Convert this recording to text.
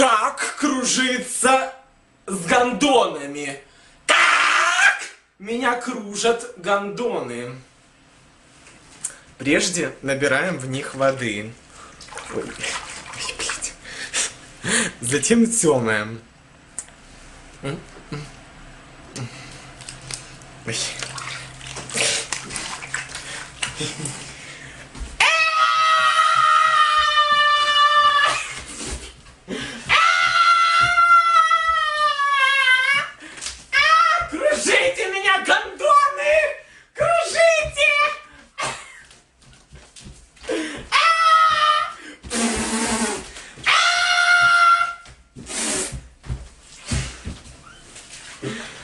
Как кружиться с гондонами? Как меня кружат гондоны? Прежде набираем в них воды. Ой, блядь. Затем темаем. Ой. Yeah.